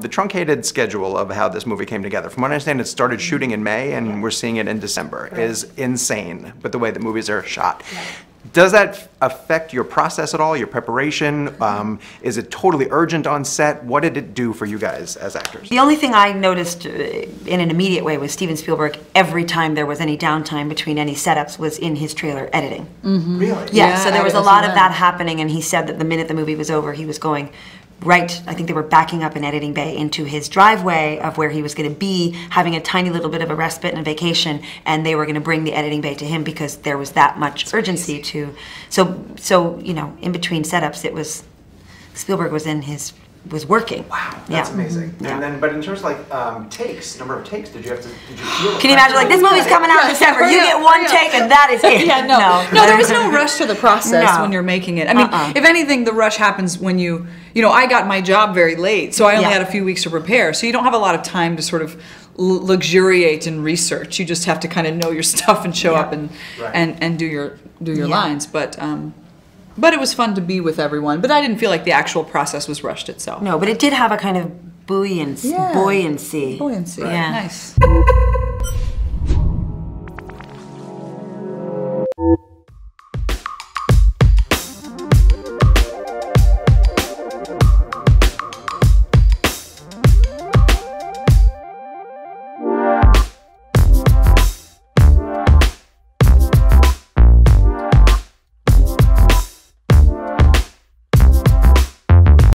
The truncated schedule of how this movie came together, from what I understand, it started shooting in May and we're seeing it in December, is insane with the way that movies are shot. Does that affect your process at all, your preparation? Um, is it totally urgent on set? What did it do for you guys as actors? The only thing I noticed uh, in an immediate way was Steven Spielberg, every time there was any downtime between any setups, was in his trailer editing. Really? Yeah, Yeah, so there was a lot of that. that happening, and he said that the minute the movie was over, he was going right. I think they were backing up an editing bay into his driveway of where he was going to be, having a tiny little bit of a respite and a vacation, and they were going to bring the editing bay to him because there was that much urgency to. So, so you know, in between setups, it was Spielberg was in his was working. Wow, that's Yeah. amazing. Yeah. And then, but in terms of like um, takes, number of takes, did you have to? Did you feel? Can you imagine, like, this movie's coming out in December, you get one yeah. take, and that is it. Yeah, no, no, there was no rush to the process No. when you're making it. I mean, Uh-uh. if anything, the rush happens when you, you know, I got my job very late, so I only Yeah. had a few weeks to prepare. So you don't have a lot of time to sort of l- luxuriate in research. You just have to kind of know your stuff and show Yeah. up and Right. and and do your do your Yeah. lines. But um, but it was fun to be with everyone. But I didn't feel like the actual process was rushed itself. No, but it did have a kind of buoyancy. Yeah. Buoyancy. Buoyancy. Yeah. Nice.